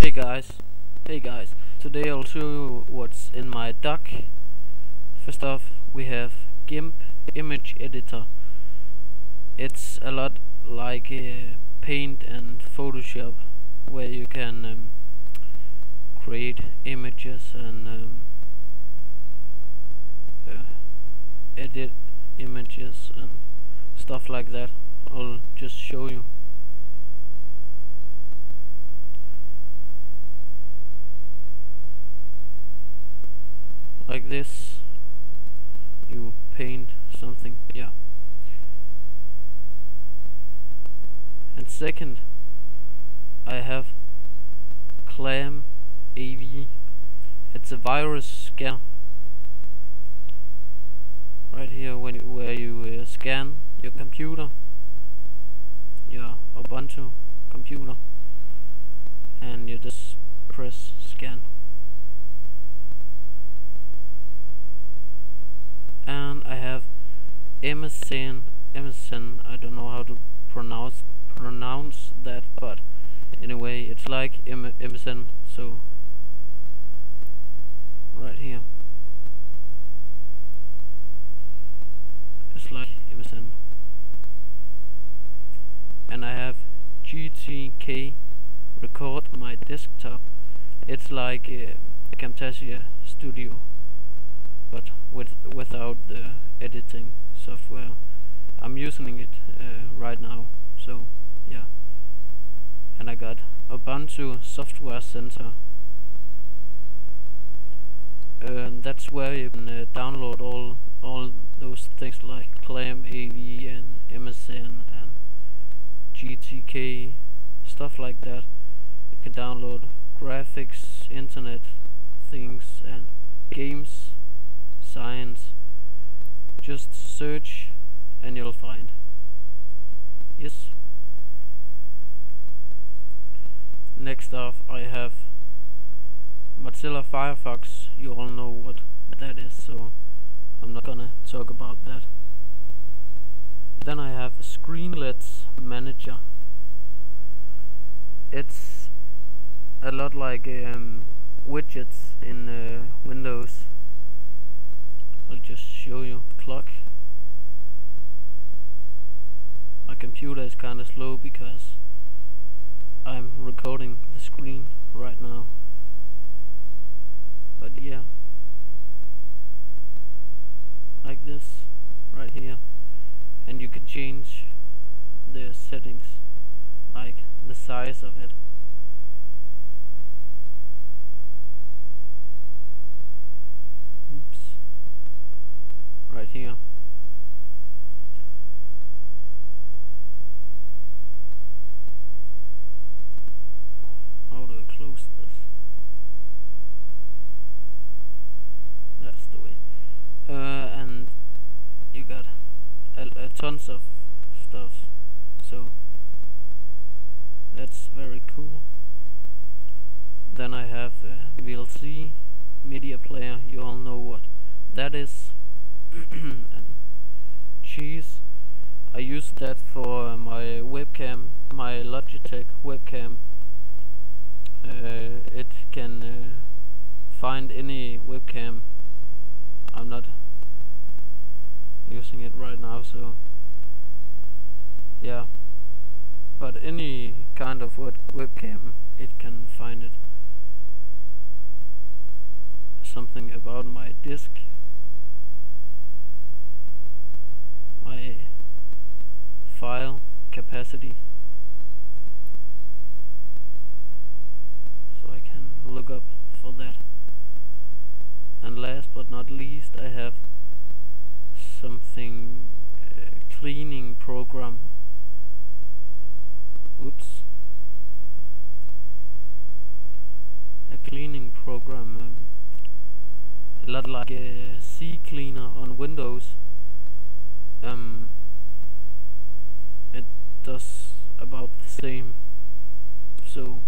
Hey guys, hey guys, today I'll show you what's in my dock. First off, we have GIMP Image Editor. It's a lot like uh, Paint and Photoshop, where you can um, create images and um, uh, edit images and stuff like that. I'll just show you. This you paint something yeah. And second I have clam AV it's a virus scanner right here when you, where you uh, scan your computer. Your Ubuntu computer. And you just press scan Emesene Emesene I don't know how to pronounce pronounce that but anyway it's like MSN so right here. It's like MSN and I have GTK record my desktop. It's like uh, Camtasia Studio but with without the editing software. I'm using it uh, right now, so yeah. And I got Ubuntu Software Center. And that's where you can uh, download all all those things like Clam AV and MSN and GTK stuff like that. You can download graphics, internet things and games science just search and you'll find. Yes. Next off I have Mozilla Firefox. You all know what that is so I'm not gonna talk about that. Then I have Screenlets Manager. It's a lot like um, widgets in uh, Windows just show you clock. My computer is kinda slow because I'm recording the screen right now. But yeah. Like this right here. And you can change the settings like the size of it right here. How do I close this? That's the way. Uh, and you got a, a tons of stuff, so that's very cool. Then I have the VLC media player, you all know what that is cheese. I use that for my webcam my Logitech webcam. Uh, it can uh, find any webcam. I'm not using it right now so yeah. But any kind of web webcam it can find it. Something about my disk so I can look up for that. And last but not least I have something uh, cleaning program. Oops. A cleaning program um, a lot like a CCleaner on Windows. Um, does about the same. So